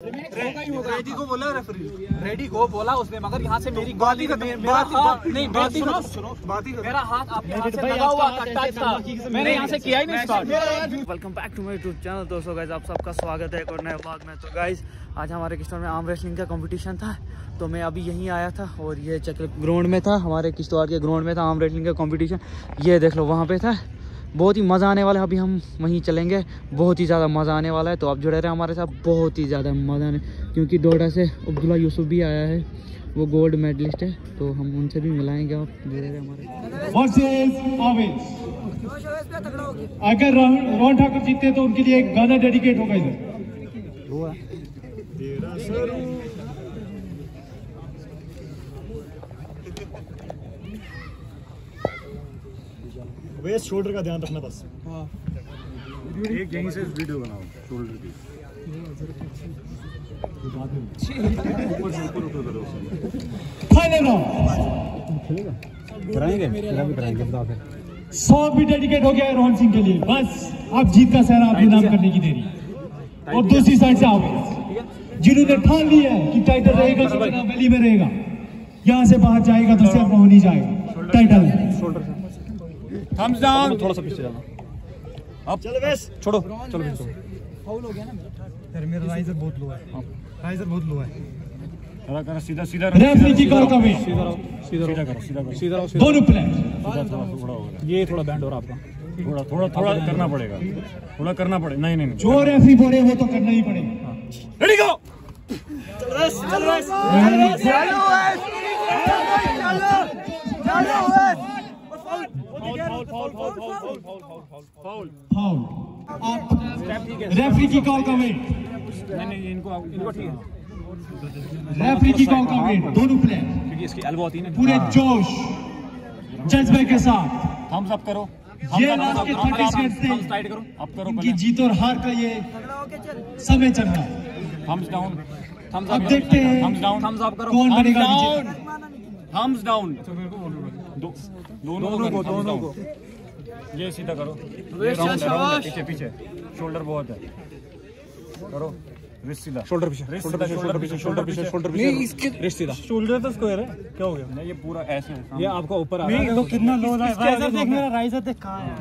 Ready को बोला referee ready को बोला उसने मगर यहाँ से मेरी बात ही मेरा हाथ नहीं बात ही सुनो बात ही मेरा हाथ आपके हाथ से लगा हुआ था। टच था मैंने यहाँ से किया ही नहीं start welcome back to my YouTube channel दोस्तों गाइज़ आप सबका स्वागत है एक और नए ब्लॉग में। तो गाइज़ आज हमारे किश्तवाड़ में आर्म रेसलिंग का कंपटीशन था तो मैं अभी यहीं आया था और ये चक्र ग्राउंड में था हमारे किश्तवाड़ के ग्राउंड में था आर्म रेसलिंग का कंपटीशन ये देख लो वहाँ पे था। बहुत ही मज़ा आने वाला है। अभी हम वहीं चलेंगे। बहुत ही ज़्यादा मज़ा आने वाला है। तो आप जुड़े रहे हमारे साथ। बहुत ही ज़्यादा मज़ा आने क्योंकि डोडा से अब्दुल्ला यूसुफ भी आया है। वो गोल्ड मेडलिस्ट है। तो हम उनसे भी मिलाएँगे। आप जुड़े रहे हमारे वर्सेस अगर रोहन ठाकुर जीतते तो उनके लिए एक गाना डेडिकेट होगा इधर। वेस्ट शोल्डर का ध्यान रखना बस। एक यहीं से वीडियो बनाओ शोल्डर की। से ऊपर ऊपर करो फाइनल राउंड कराएँगे? मेरा भी कराएँगे बता फिर। सॉन्ग भी डेडिकेट हो गया है रोहन सिंह के लिए। बस अब जीत का सहरा अपने नाम करने की देरी। और दूसरी साइड से आवेश जिन्होंने ठान लिया है कि टाइटल रहेगा तो वैली में रहेगा यहाँ से बाहर जाएगा तो सिर्फ़ रोहन ही जाएगा। Title thumbs down. थोड़ा सा पीछे जाना। अब चलो वेस्ट छोड़ो चलो पीछे मेरा। राइजर बहुत लो है। राइजर बहुत लो है। खड़ा करो सीधा सीधा रेफरी की कॉल का वेट सीधा करो सीधा करो। सीधा रहो दोनों प्लेयर सीधा थोड़ा थोड़ा होगा ये थोड़ा बैंड हो रहा है आपका। थोड़ा थोड़ा थोड़ा करना पड़ेगा। थोड़ा करना पड़ेगा नहीं नहीं नहीं। जो रेफरी बोले वो तो करना ही पड़ेगा। रेडी गो फाउल आप रेफरी की कॉल का वेट नहीं नहीं इनको इनको ठीक है। रेफरी की कॉल का वेट दोनों प्लेयर क्योंकि इसकी एल्बो होती है पूरे जोश जज्बे के साथ। थम्स अप करो। ये लास्ट के थर्टी सेकंड थे करो। अप करो इनकी जीत और हार का ये समय चल रहा है। थम्स डाउन थम्स अब देखते हैं थम्स डाउन थम्स अप करो। कौन बनेगा डाउन थम्स डाउन दोनों को दोनों को। ये सीधा करो। ये राउंड राउंड पीछे पीछे। शोल्डर बहुत है। करो। रिस्ट सीधा। शोल्डर पीछे शोल्डर पीछे शोल्डर पीछे शोल्डर नहीं इसके रिस्ट सीधा। शोल्डर तो स्क्वायर है? क्या हो गया? नहीं ये पूरा ऐसे है ये आपका ऊपर आ रहा है। तो कितना लो राइजर देख मेरा राइजर देख कहाँ है।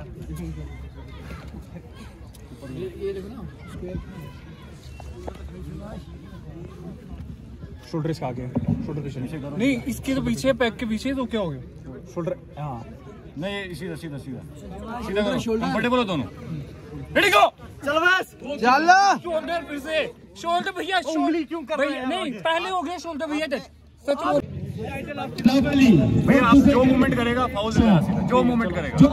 शोल्डर इसका आगे शोल्डर पीछे। नहीं इसके तो पीछे पैक के पीछे तो क्या हो गया? शोल्डर हाँ। नहीं ये सीधा सीधा सीधा। सीधा करो। कंफर्टेबल हो दोनों। रेडी गो चल। बस शोल्डर फिर से। शोल्डर भैया उंगली क्यों कर रहे हैं नहीं पहले हो गया शोल्डर भैया टच सच बोल। लवली भाई आप जो मूवमेंट करेगा फाउल देगा जो मूवमेंट करेगा। जो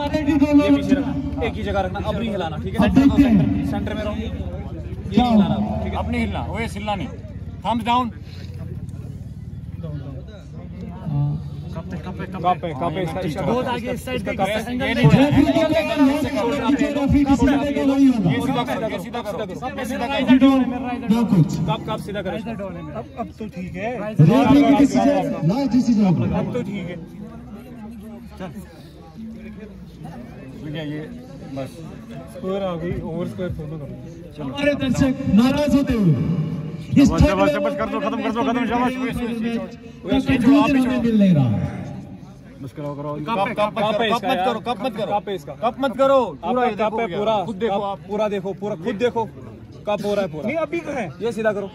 एक ही जगह रखना। अब नहीं हिलाना ठीक है? सेंटर में रहो। ये हिलाना। ठीक है अब नहीं हिलना। वो हिलना नहीं। थम्स डाउन कापे कापे इसका इसका बहुत आगे इस साइड पे ये नहीं रेफरी किसी ने को वही होगा ये सीधा करो ये सीधा करो ये सीधा करो रेफरी डोन दो। कुछ काप काप सीधा करो इसको। अब तो ठीक है। रेफरी की किसी से ना किसी से अब तो ठीक है। ये बस। स्क्वायर आ गई ओवर स्क्वायर दोनों करो। हमारे दर्शक नाराज़ होते हुए। इस कर दो, खत्म कर दो, खत्म, शाबाश, शाबाश, मिल नहीं रहा। बस करो करो कप कप है कप मत करो कप मत करो काप इसका। कप मत करो पूरा आपका ये काप देखो पूरा। खुद देखो पूरा देखो पूरा खुद देखो। कप हो रहा है पूरा? नहीं अभी है। ये सीधा करो।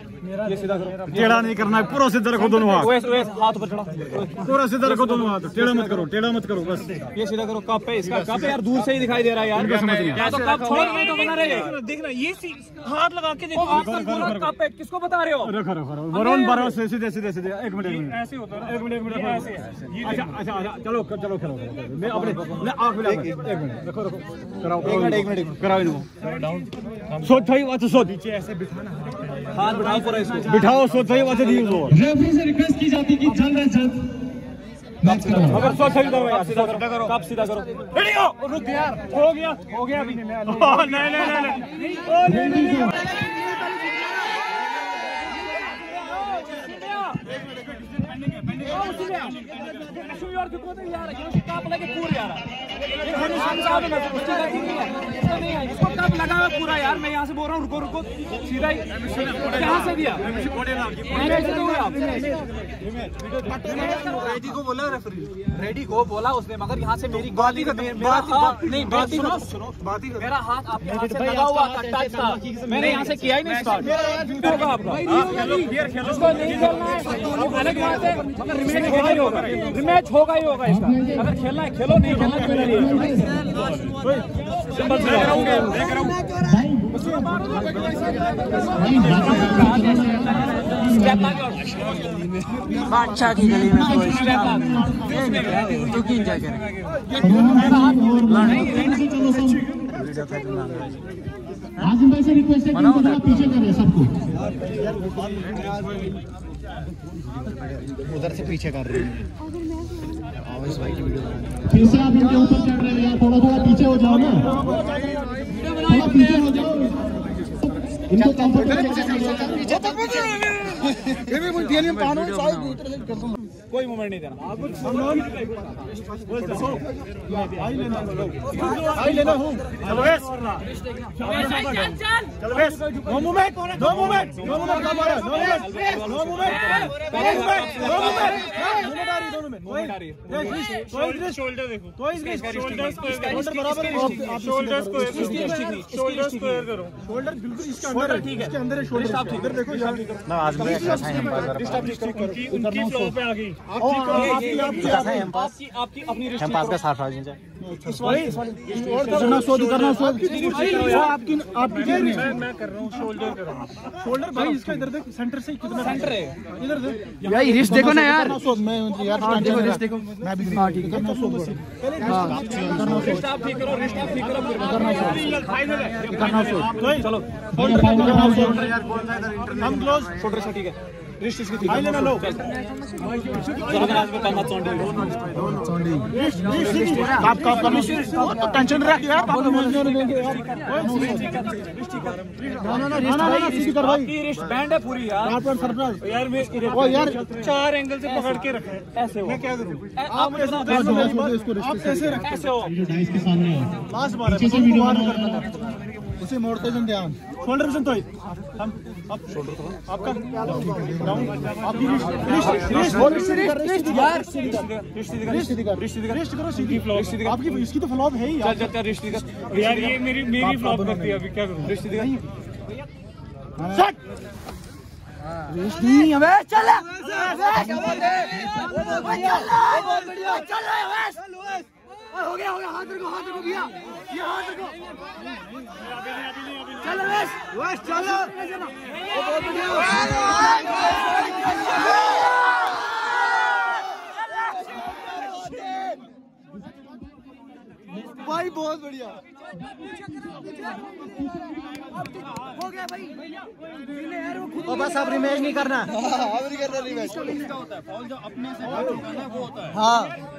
ये सीधा करो। टेढ़ा नहीं करना है पूरा सीधा रखो दोनों हाथ। ओएस ओएस हाथ ऊपर चढ़ा। पूरा सीधा रखो दोनों हाथ। टेढ़ा मत करो टेढ़ा मत करो बस। ये सीधा करो कप है इसका। कप है यार दूर से ही दिखाई दे रहा है यार। या तो कप छोड़ के तो बना रहे। देखना ये हाथ लगा के देखो कप है। किसको बता रहे हो? रखो रखो रखो वरुण बारह से सीधे सीधे सीधे एक मिनट ऐसे होता है। एक मिनट एक मिनट ऐसे अच्छा अच्छा अच्छा चलो चलो खेलो मैं अपने मैं आँख मिला एक मिनट रखो रखो। कराओ एक मिनट एक मिनट। कराओ इनको सोच थई वाच सोच नीचे ऐसे हाथ बढ़ाओ पूरा इसको। बिठाओ सोच थई वाच दी वो रेफरी से रिक्वेस्ट की जाती कि जल्द से जल्द मैच करो। अगर सोच थई करो यार सीधा करो। कप सीधा करो। रेडी गो रुक यार हो गया हो गया अभी। नहीं नहीं नहीं नहीं Şu yordu kodu yara. Kapıla ki kur yara. इसको कब लगा हुआ पूरा यार? मैं यहाँ से बोल रहा हूँ रुको रुको। सीधा ही कहाँ से दिया? आप? रेडी को बोला रेफरी रेडी को बोला उसने मगर यहाँ से मेरी गलती का मेरा हाथ नहीं गलती सुनो सुनो बात ही मेरा हाथ आपके हाथ से लगा हुआ था था मैंने यहाँ से किया ही नहीं स्टार्ट होगा आपका। उसको नहीं खेलना है। अलग बात है। मगर रिमैच होगा ही होगा। रिमैच होगा। ही होगा इसका। अगर खेलना है खेलो नहीं खेलना बादशाह की गली में। तू की एंजॉय करे आजिम भाई से रिक्वेस्ट है कि पीछे करें सबको उधर से पीछे कर रहे हैं। फिर से आप इनके ऊपर चढ़ रहे हो यार थोड़ा थोड़ा पीछे हो जाओ ना। थोड़ा पीछे हो जाओ। इनको कंफर्टेबल कोई मूवमेंट पीछे देना नो साइड नो से कर movement no movement no movement no movement no movement movement है कोई शोल्डर देखो कोई शोल्डर शोल्डर बराबर आप शोल्डर को शोल्डर स्क्वायर करो शोल्डर बिल्कुल इसके अंदर है ठीक है इसके अंदर है देखो यार मैं आज में कैसा है उनकी उनकी फ्लो पे आ गई आपकी आपकी आपकी आपकी अपनी का। साफ़ आ करना शोध करना शोध आपकी आपकी मैं मैं कर रहा हूँ शोल्डर कर रहा हूँ। शोल्डर भाई इसका इधर देख सेंटर से कितना सेंटर है। इधर देख। यार रिस्ट देखो ना यार। मैं यार हाँ देखो रिस्ट देखो मैं भी हाँ ठीक है। करना शोध आप ठीक करो रिश्ते आप ठीक करो। फिर करना शोध चलो हम क्लोज शोल्डर से ठीक है। रिश्ते इसकी ठीक भाई लेना लो चलो मैं आज में करना चाहूँ आप करना तो टेंशन रख यार आप मुझे नहीं देंगे ना ना ना ना ना सीधी कर भाई आपकी रिश्त बैंड है पूरी यार यार पर सरप्राइज़ यार मैं ओ यार चार एंगल से पकड़ के रखे ऐसे मैं क्या करूँ आप ऐसा आप कैसे रख हो डाइस के सामने लास्ट बार है पीछे से वीडियो करना था उसे मोड़ते जन ध्यान शोल्डर पे तो हम अब आपका डाउन आपकी इसकी तो फ्लॉप है ही चल चल चल रिश्ते का यार ये मेरी मेरी फ्लॉप कर दी अभी क्या करूँ रिश्ते का नहीं अबे चल हो गया हो गया हाथ रखो हाथ रखो भैया। ये हाथ रखो। चल वेश वेश चलो। वो बहुत बढ़िया भाई बहुत बढ़िया। हो गया भाई। ओ बस अब रिमेज नहीं करना। भाई क्या है ये